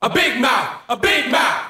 A big mouth, a big mouth.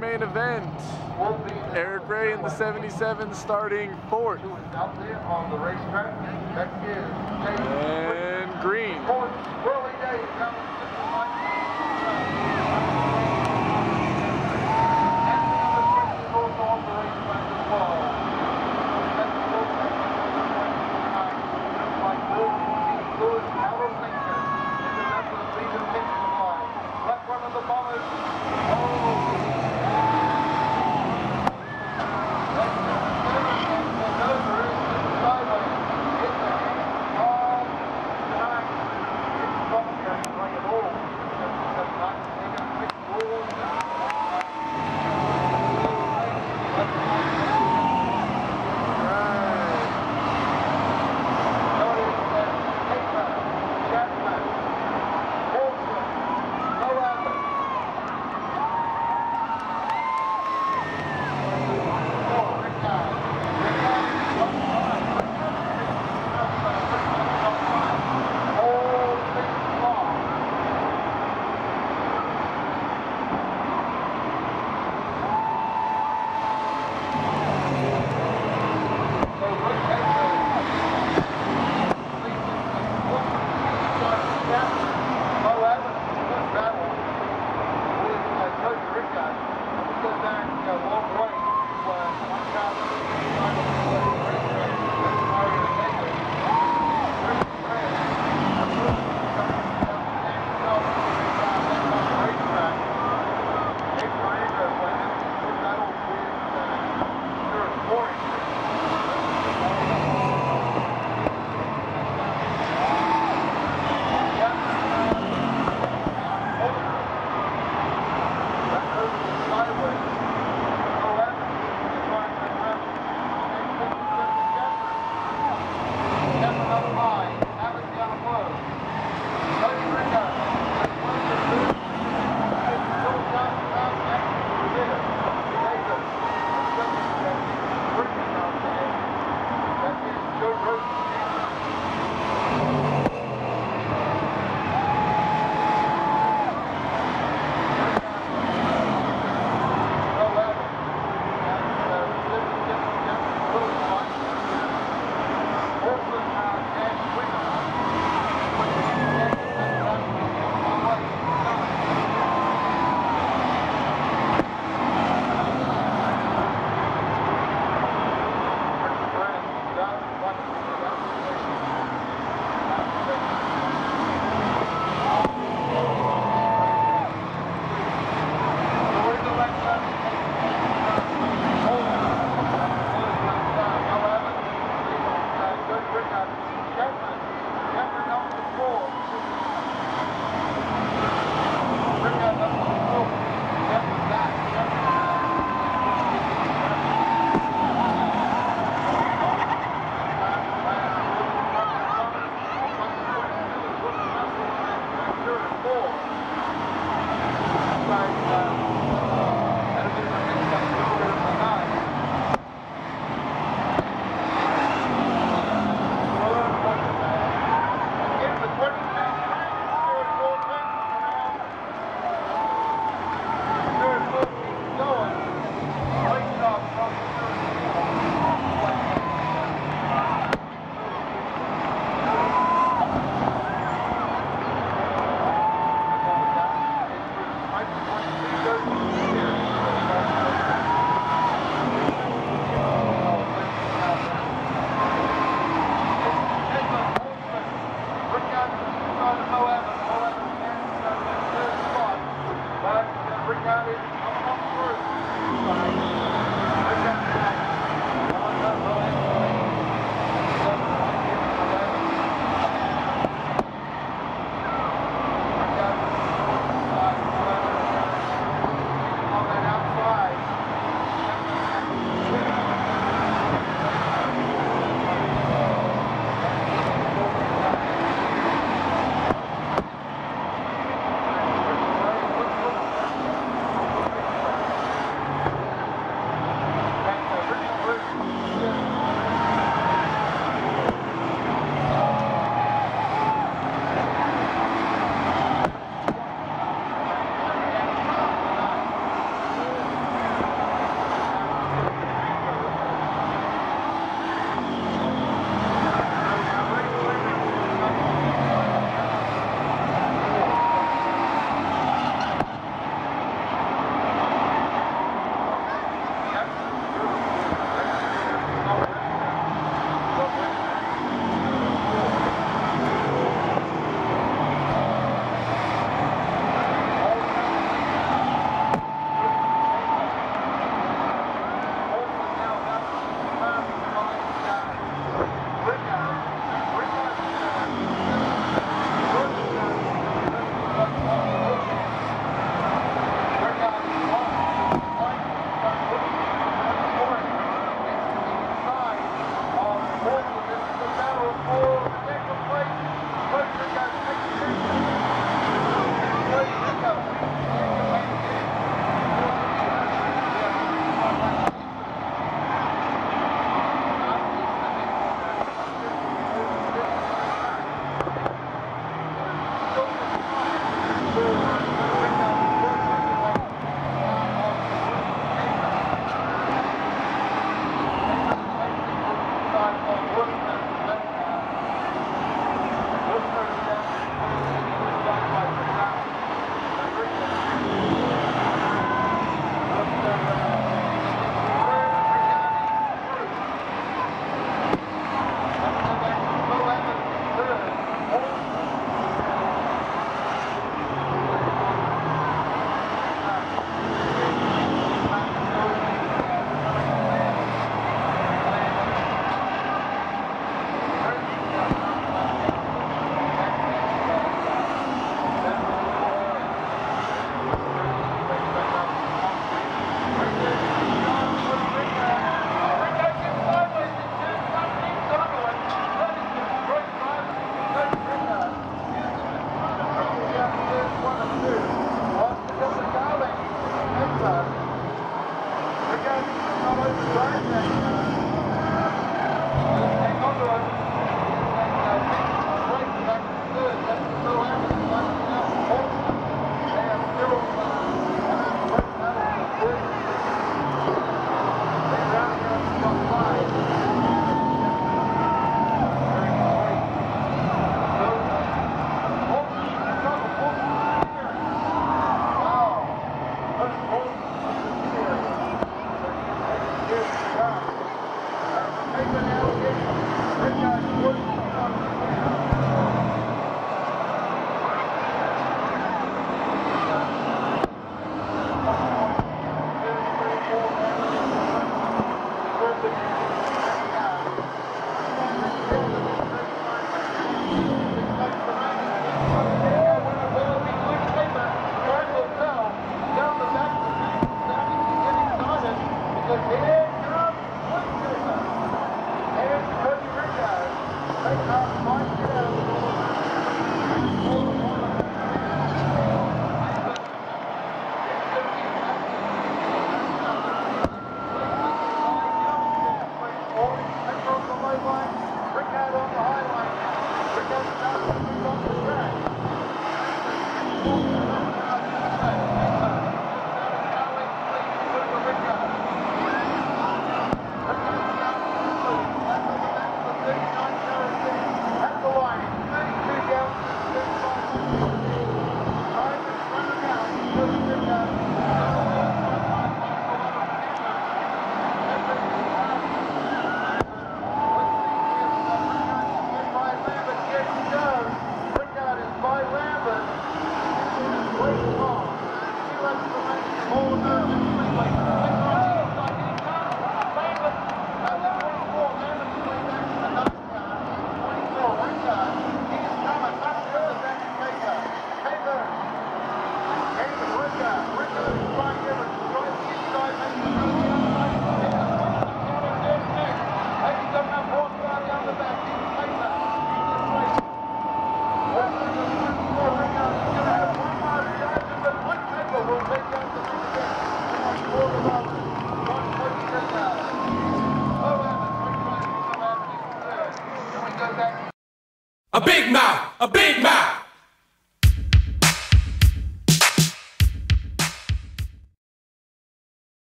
main event. Eric Ray in the 77 starting fourth. And green.